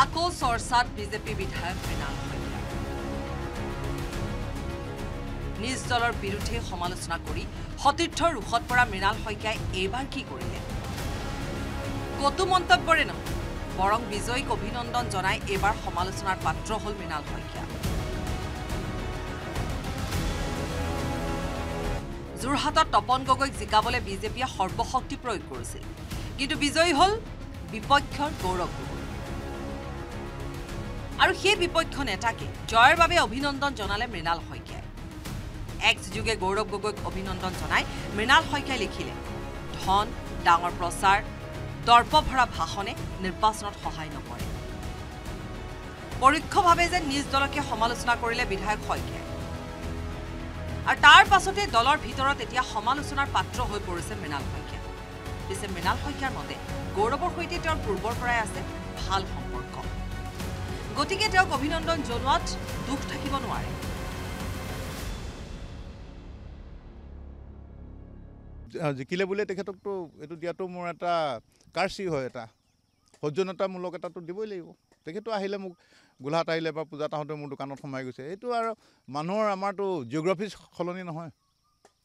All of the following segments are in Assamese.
আকৌ চৰ্চাত বিজেপি বিধায়ক মৃণাল শইকীয়া নিজ দলৰ বিৰুদ্ধে সমালোচনা কৰি সতীৰ্থৰ ৰোষত পৰা মৃণাল শইকীয়াই এইবাৰ কি কৰিলে কতো মন্তব্যৰে নহয় বৰং বিজয়ীক অভিনন্দন জনাই এইবাৰ সমালোচনাৰ পাত্ৰ হ'ল মৃণাল শইকীয়া যোৰহাটত তপন গগৈক জিকাবলৈ বিজেপিয়ে সৰ্বশক্তি প্ৰয়োগ কৰিছিল কিন্তু বিজয়ী হ'ল বিপক্ষৰ গৌৰৱ গগৈ আৰু সেই বিপক্ষ নেতাকে জয়ৰ বাবে অভিনন্দন জনালে মৃণাল শইকীয়াই। এক্স যোগে গৌৰৱ গগৈক অভিনন্দন জনাই মৃণাল শইকীয়াই লিখিলে ধন ডাঙৰ প্ৰচাৰ দৰ্প ভৰা ভাষণে নিৰ্বাচনত সহায় নকৰে। পৰোক্ষভাৱে যে নিজ দলকে সমালোচনা কৰিলে বিধায়ক শইকীয়াই। আৰু তাৰ পাছতে দলৰ ভিতৰত এতিয়া সমালোচনাৰ পাত্ৰ হৈ পৰিছে মৃণাল শইকীয়া। পিছে মৃণাল শইকীয়াৰ মতে গৌৰৱৰ সৈতে তেওঁৰ পূৰ্বৰ পৰাই আছে ভাল সম্পৰ্ক। গতিকে তেওঁক অভিনন্দন জনোৱাত দুখ থাকিব নোৱাৰে। জিকিলে বুলিয়ে তেখেতকতো এইটো দিয়াটো মোৰ এটা কাৰ্চি হয় এটা সৌজন্যতামূলক এটাতো দিবই লাগিব। তেখেতো আহিলে মোক গোলাঘাট আহিলে বা পূজাত আহোঁতে মোৰ দোকানত সোমাই গৈছে। এইটো আৰু মানুহৰ আমাৰতো জিঅ'গ্ৰাফি সলনি নহয়।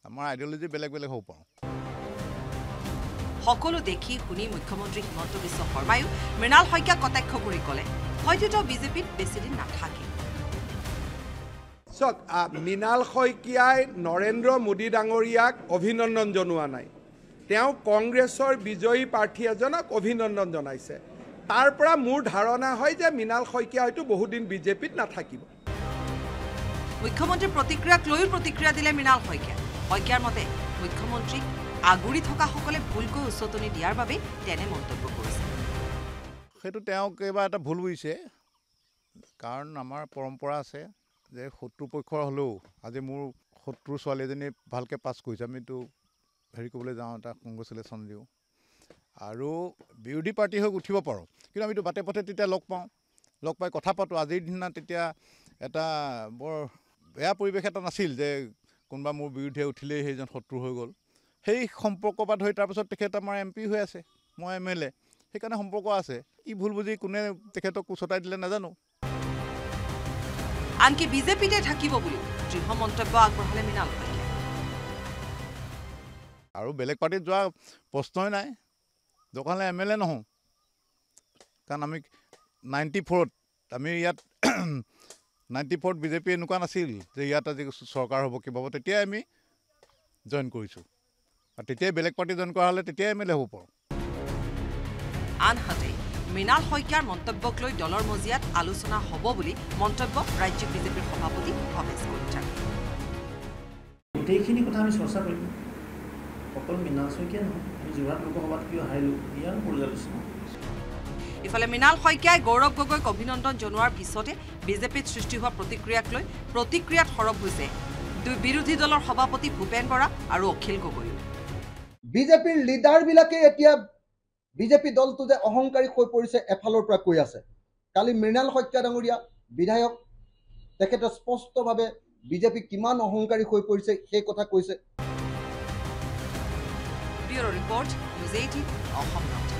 আমাৰ আইডিঅ'লজি বেলেগ বেলেগ হ'ব পাৰোঁ। সকলো দেখি শুনি মুখ্যমন্ত্ৰী হিমন্ত বিশ্ব শৰ্মায়ো মৃণাল শইকীয়াক কটাক্ষ কৰি ক'লে হয়তো তেওঁ বিজেপিত বেছিদিন নাথাকে চাওক মৃণাল শইকীয়াই নৰেন্দ্ৰ মোদী ডাঙৰীয়াক অভিনন্দন জনোৱা নাই তেওঁ কংগ্ৰেছৰ বিজয়ী প্ৰাৰ্থী এজনক অভিনন্দন জনাইছে তাৰ পৰা মোৰ ধাৰণা হয় যে মৃণাল শইকীয়া হয়তো বহুদিন বিজেপিত নাথাকিব মুখ্যমন্ত্ৰীৰ প্ৰতিক্ৰিয়াক লৈও প্ৰতিক্ৰিয়া দিলে মৃণাল শইকীয়া শইকীয়াৰ মতে মুখ্যমন্ত্ৰীক আগুৰি থকাসকলে ভুলকৈ উচতনি দিয়াৰ বাবেই তেনে মন্তব্য কৰিছে সেইটো তেওঁ কিবা এটা ভুল বুজিছে। কাৰণ আমাৰ পৰম্পৰা আছে যে শত্ৰু পক্ষৰ হ'লেও আজি মোৰ শত্ৰু ছোৱালী এজনী ভালকৈ পাছ কৰিছে। আমিতো হেৰি কৰিবলৈ যাওঁ এটা কংগ্ৰেচুলেশ্যন দিওঁ। আৰু বিৰোধী পাৰ্টি হৈ উঠিব পাৰোঁ। কিন্তু আমিতো বাটে পথে তেতিয়া লগ পাওঁ। লগ পাই কথা পাতোঁ। আজিৰ দিনা তেতিয়া এটা বৰ বেয়া পৰিৱেশ এটা নাছিল যে কোনোবা মোৰ বিৰুদ্ধে উঠিলেই সেইজন শত্ৰু হৈ গ'ল। সেই সম্পৰ্কৰ পৰা ধৰি তাৰপিছত তেখেত আমাৰ এম পি হৈ আছে। মই এম এল এ। সেইকাৰণে সম্পৰ্ক আছে। ই ভুল বুজি কোনে তেখেতক উচতাই দিলে নাজানো। আনকি বিজেপিতে থাকিব বুলি দৃঢ় মন্তব্য আগবঢ়ালে মৃণাল শইকীয়া আৰু বেলেগ পাৰ্টিত যোৱা প্ৰশ্নই নাই। দৰকাৰ হ'লে এম এল এ নহওঁ। কাৰণ আমি নাইণ্টি ফ'ৰত আমি ইয়াত নাইণ্টি ফ'ৰত বিজেপি এনেকুৱা নাছিল যে ইয়াত আজি চৰকাৰ হ'ব কিবা হ'ব তেতিয়াই আমি জইন কৰিছোঁ। আৰু তেতিয়াই বেলেগ পাৰ্টি জইন কৰা হ'লে তেতিয়াই এম এল এ হ'ব পাৰোঁ। আনহাতে মৃণাল শইকীয়াৰ মন্তব্যক লৈ দলৰ মজিয়াত আলোচনা হ'ব বুলি মন্তব্য ৰাজ্যিক বিজেপিৰ সভাপতি ভৱেশ কলিতাৰ গোটেইখিনি কথা আমি চৰ্চা কৰিম। অকল মৃণাল শইকীয়া নহয় আমি যোৰহাট লোকসভাত কিয় হাৰিলোঁ ইয়াৰ পৰ্যালোচনা ইফালে মৃণাল শইকীয়াই গৌৰৱ গগৈক অভিনন্দন জনোৱাৰ পিছতে বিজেপিত সৃষ্টি হোৱা প্ৰতিক্ৰিয়াক লৈ প্ৰতিক্ৰিয়াত সৰব হৈছে দুই বিৰোধী দলৰ সভাপতি ভূপেন বৰা আৰু অখিল গগৈও বিজেপিৰ লিডাৰবিলাকে এতিয়া বিজেপি দলটো যে অহংকাৰী হৈ পৰিছে এফালৰ পৰা কৈ আছে। কালি মৃণাল শইকীয়া ডাঙৰীয়া বিধায়ক তেখেতে স্পষ্টভাৱে বিজেপি কিমান অহংকাৰী হৈ পৰিছে সেই কথা কৈছে। Bureau' report news eighteen Assam north